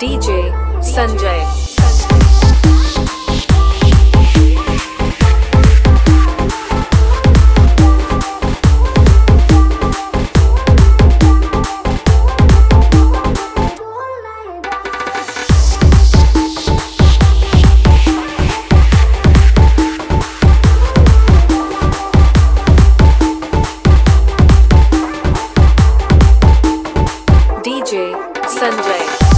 DJ Sanjay. DJ Sanjay.